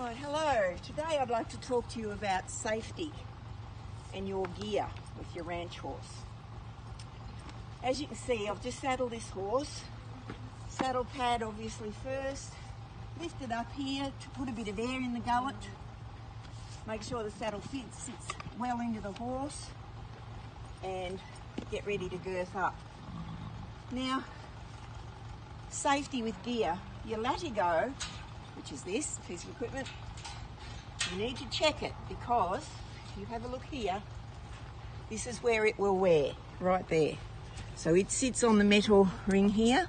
Hello. Today I'd like to talk to you about safety and your gear with your ranch horse. As you can see, I've just saddled this horse. Saddle pad obviously first. Lift it up here to put a bit of air in the gullet. Make sure the saddle fits, sits well into the horse and get ready to girth up. Now, safety with gear. Your latigo, which is this piece of equipment, you need to check it because if you have a look here, this is where it will wear, right there. So it sits on the metal ring here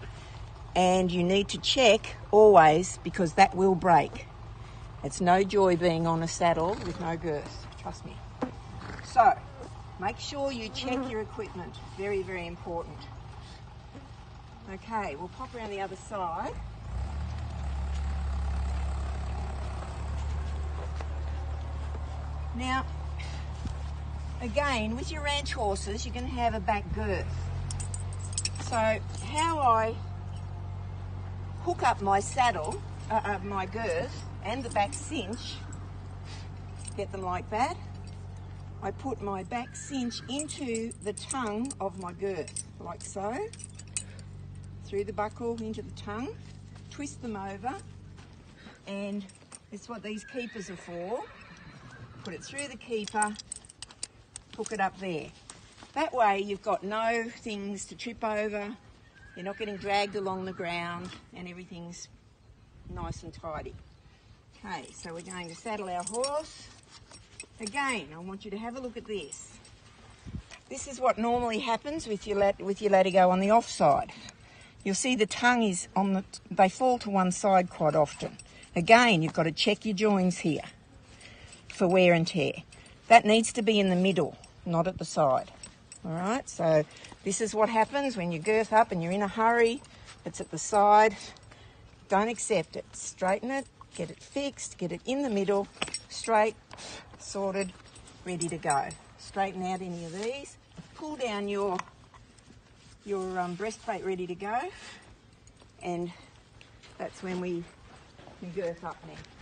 and you need to check always because that will break. It's no joy being on a saddle with no girth, trust me. So, make sure you check your equipment, very, very important. Okay, we'll pop around the other side. Now, again, with your ranch horses, you're going to have a back girth. So, how I hook up my saddle, uh, uh, my girth, and the back cinch, get them like that. I put my back cinch into the tongue of my girth, like so, through the buckle into the tongue, twist them over, and it's what these keepers are for. Put it through the keeper, hook it up there. That way you've got no things to trip over, you're not getting dragged along the ground, and everything's nice and tidy. Okay, so we're going to saddle our horse. Again, I want you to have a look at this. This is what normally happens with your with your latigo on the offside. You'll see the tongue is on the, they fall to one side quite often. Again, you've got to check your joins here for wear and tear. That needs to be in the middle, not at the side. All right, so this is what happens when you girth up and you're in a hurry. It's at the side. Don't accept it. Straighten it, get it fixed, get it in the middle, straight, sorted, ready to go. Straighten out any of these. Pull down your your um, breastplate ready to go, and that's when we, we girth up now.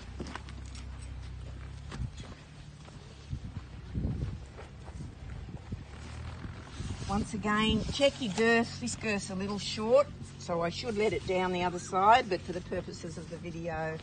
Once again, check your girth. This girth's a little short, so I should let it down the other side, but for the purposes of the video,